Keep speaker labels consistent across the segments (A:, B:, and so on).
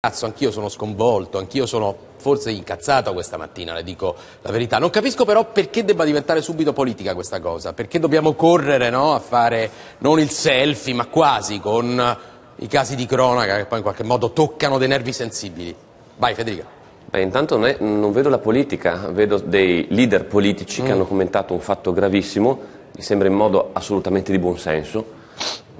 A: Cazzo, anch'io sono sconvolto, anch'io sono forse incazzato questa mattina, le dico la verità. Non capisco però perché debba diventare subito politica questa cosa, perché dobbiamo correre no, a fare non il selfie, ma quasi con i casi di cronaca che poi in qualche modo toccano dei nervi sensibili. Vai Federica.
B: Beh, intanto non, è, non vedo la politica, vedo dei leader politici mm. che hanno commentato un fatto gravissimo, mi sembra in modo assolutamente di buonsenso.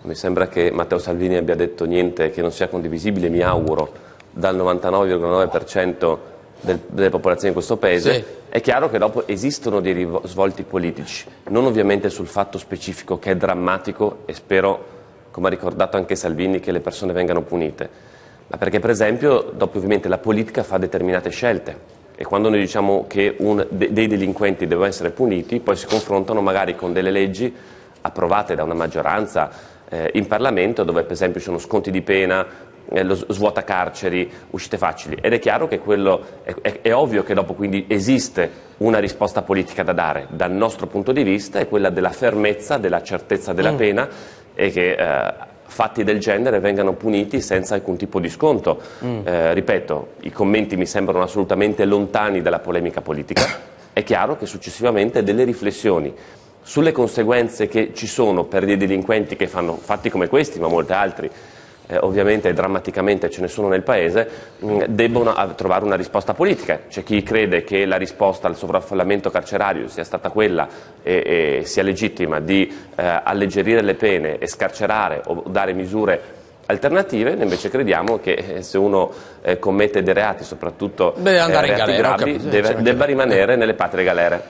B: Mi sembra che Matteo Salvini abbia detto niente che non sia condivisibile, mi auguro dal 99,9% del, delle popolazioni di questo paese, sì. è chiaro che dopo esistono dei risvolti politici, non ovviamente sul fatto specifico che è drammatico e spero, come ha ricordato anche Salvini, che le persone vengano punite, ma perché per esempio dopo ovviamente la politica fa determinate scelte e quando noi diciamo che un, de, dei delinquenti devono essere puniti, poi si confrontano magari con delle leggi approvate da una maggioranza eh, in Parlamento dove per esempio ci sono sconti di pena, eh, lo svuota carceri, uscite facili. Ed è chiaro che quello, è, è, è, ovvio che dopo quindi esiste una risposta politica da dare. Dal nostro punto di vista è quella della fermezza, della certezza della mm. pena e che eh, fatti del genere vengano puniti senza alcun tipo di sconto. Mm. Eh, ripeto, i commenti mi sembrano assolutamente lontani dalla polemica politica. È chiaro che successivamente delle riflessioni sulle conseguenze che ci sono per dei delinquenti che fanno fatti come questi, ma molti altri, eh, ovviamente drammaticamente ce ne sono nel Paese, mh, mm, debbono trovare una risposta politica. C'è chi crede che la risposta al sovraffollamento carcerario sia stata quella e, e sia legittima di eh, alleggerire le pene e scarcerare o dare misure alternative, noi invece crediamo che eh, se uno eh, commette dei reati, soprattutto
A: deve andare
B: eh,
A: in galera,
B: gravi, deve, debba rimanere nelle patrie galere.